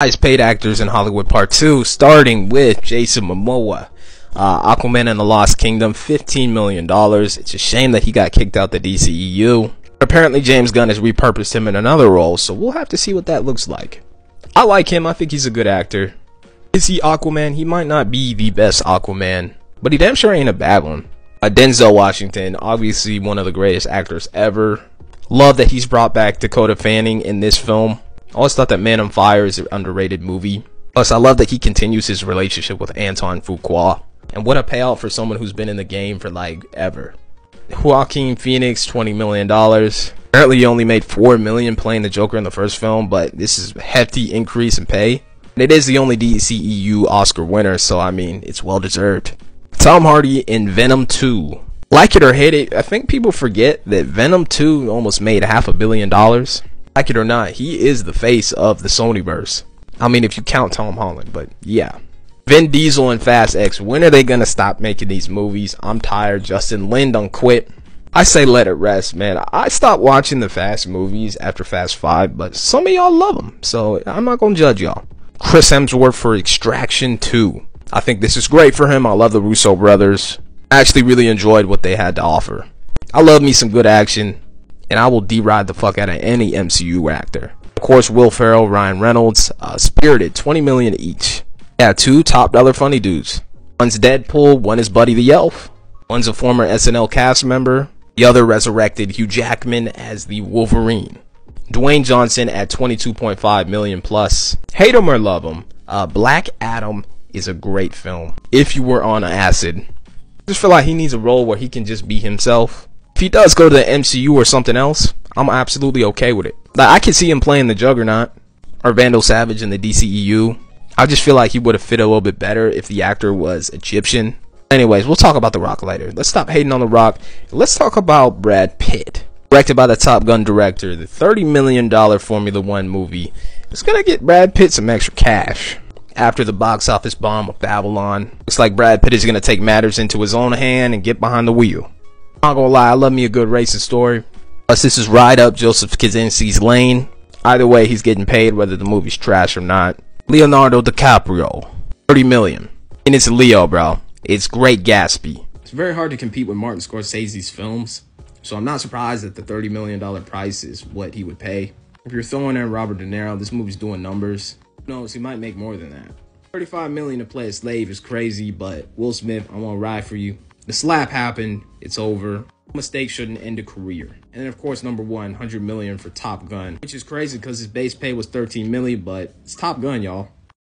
highest paid actors in Hollywood Part 2, starting with Jason Momoa. Uh, Aquaman and the Lost Kingdom, $15 million. It's a shame that he got kicked out the DCEU. Apparently, James Gunn has repurposed him in another role, so we'll have to see what that looks like. I like him, I think he's a good actor. Is he Aquaman? He might not be the best Aquaman, but he damn sure ain't a bad one. Uh, Denzel Washington, obviously one of the greatest actors ever. Love that he's brought back Dakota Fanning in this film. Always thought that Man on Fire is an underrated movie. Plus, I love that he continues his relationship with Antoine Fuqua. And what a payout for someone who's been in the game for like ever. Joaquin Phoenix, $20 million. Apparently, he only made 4 million playing the Joker in the first film, but this is a hefty increase in pay. And it is the only DCEU Oscar winner, so I mean, it's well deserved. Tom Hardy in Venom 2. Like it or hate it, I think people forget that Venom 2 almost made half a billion dollars. Like it or not, he is the face of the Sonyverse. I mean, if you count Tom Holland, but yeah. Vin Diesel and Fast X, when are they gonna stop making these movies? I'm tired. Justin Lin done quit. I say let it rest, man. I stopped watching the Fast movies after Fast 5, but some of y'all love them, so I'm not gonna judge y'all. Chris Hemsworth for Extraction 2. I think this is great for him. I love the Russo brothers. I actually really enjoyed what they had to offer. I love me some good action, and I will deride the fuck out of any MCU actor. Of course, Will Ferrell, Ryan Reynolds, uh, Spirited, 20 million each. Yeah, two top dollar funny dudes. One's Deadpool, one is Buddy the Elf. One's a former SNL cast member. The other resurrected Hugh Jackman as the Wolverine. Dwayne Johnson at 22.5 million plus. Hate him or love him, uh, Black Adam is a great film. If you were on acid, I just feel like he needs a role where he can just be himself. If he does go to the MCU or something else, I'm absolutely okay with it. Like I could see him playing the Juggernaut or Vandal Savage in the DCEU. I just feel like he would have fit a little bit better if the actor was Egyptian. Anyways, we'll talk about The Rock later. Let's stop hating on The Rock. Let's talk about Brad Pitt. Directed by the Top Gun director, the $30 million Formula One movie is gonna get Brad Pitt some extra cash. After the box office bomb of Babylon, looks like Brad Pitt is gonna take matters into his own hand and get behind the wheel. I'm not gonna lie, I love me a good racing story. Plus, this is right up Joseph Kosinski's lane. Either way, he's getting paid whether the movie's trash or not. Leonardo DiCaprio, 30 million. And it's Leo, bro. It's Great Gatsby. It's very hard to compete with Martin Scorsese's films, so I'm not surprised that the $30 million price is what he would pay. If you're throwing in Robert De Niro, this movie's doing numbers. Who knows, he might make more than that. 35 million to play a slave is crazy, but Will Smith, I won't ride for you. The slap happened, it's over. Mistake shouldn't end a career. And then of course number one, 100 million for Top Gun, which is crazy because his base pay was 13 million, but it's Top Gun, y'all.